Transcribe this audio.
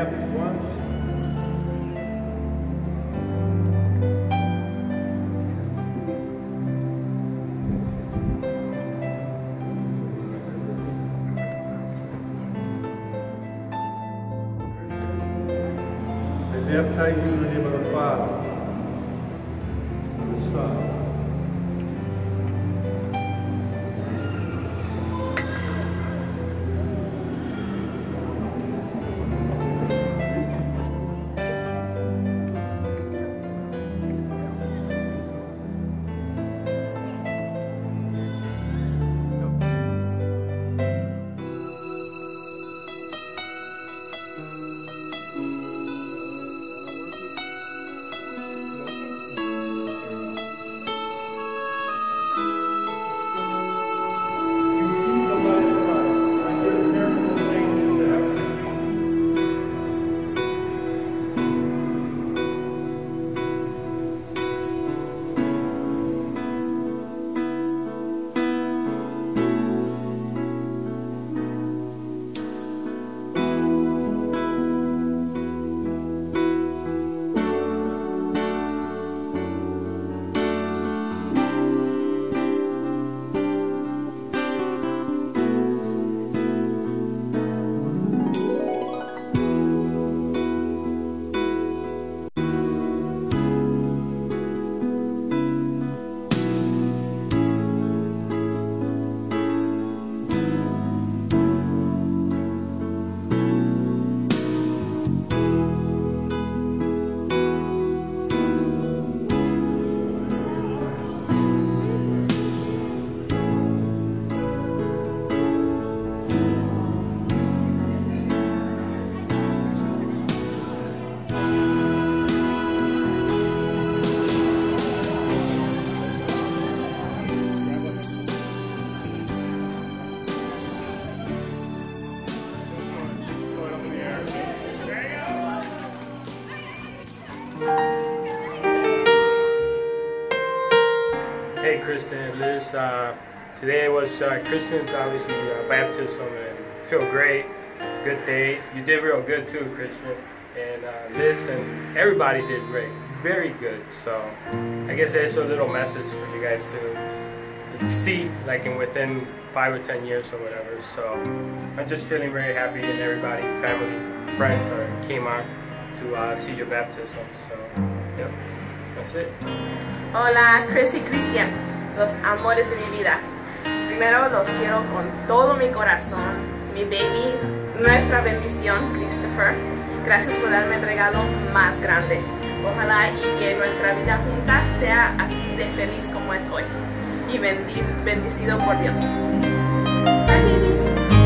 up once. Baptize you in the name of the Father, Hey, Christian Liz. Uh, today was uh, Christian's obviously uh, baptism and feel great. Good day. You did real good too, Christian. And uh, Liz and everybody did great. Very good. So I guess there's a little message for you guys to see, like in within five or ten years or whatever. So I'm just feeling very happy that everybody, family, friends, are came out to uh, see your baptism. So yep, Hola, Chris y Cristian, los amores de mi vida. Primero los quiero con todo mi corazón, mi baby, nuestra bendición, Christopher. Gracias por darme el regalo más grande. Ojalá y que nuestra vida junta sea así de feliz como es hoy. Y bendecido por Dios. Bye, babies.